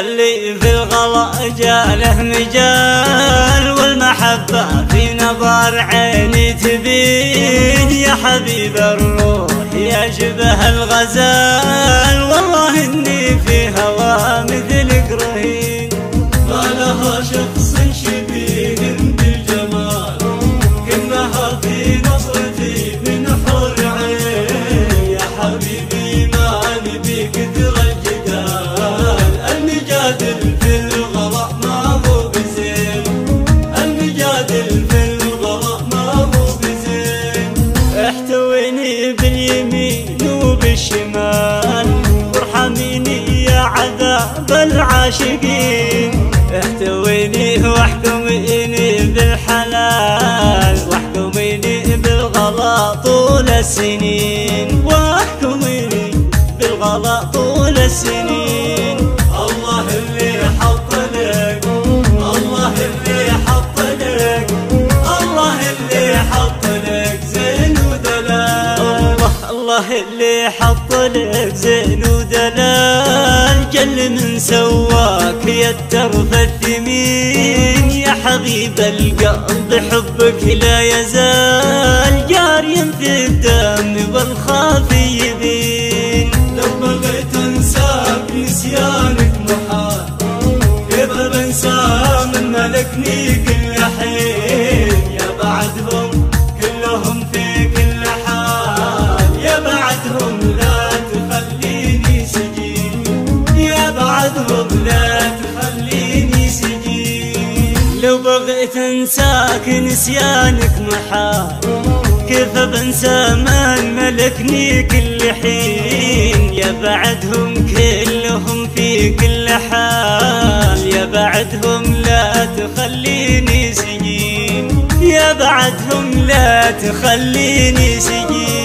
اللي في الغلا جاله مجال والمحبة في نظر عيني تبين. يا حبيب الروح يا شبه الغزال والله إني في هوا مثلك رهين ما لها شخص باليمين وبالشمال وارحميني يا عذاب العاشقين. احتويني واحكميني بالحلال. واحكميني بالغلا طول السنين. واحكميني بالغلا طول السنين. اللي حط لك زين ودلال. جل من سواك يا الترف الثمين. يا حبيب القلب حبك لا يزال. جاري في الدم والخافي يبين. بعدهم لا تخليني سجين لو بغيت أنساك نسيانك محال. كيف بنسى من ملكني كل حين؟ يا بعدهم كلهم في كل حال. يا بعدهم لا تخليني سجين يا بعدهم لا تخليني سجين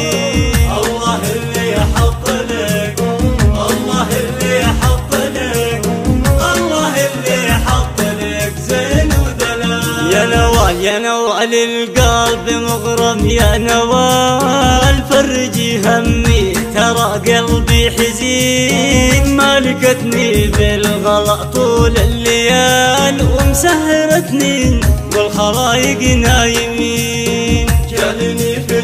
يا نوال القلب مغرم يا نوال فرجي همي ترى قلبي حزين مالكتني بالغلا طول الليال ومسهرتني والخلايق نايمين. جعلني في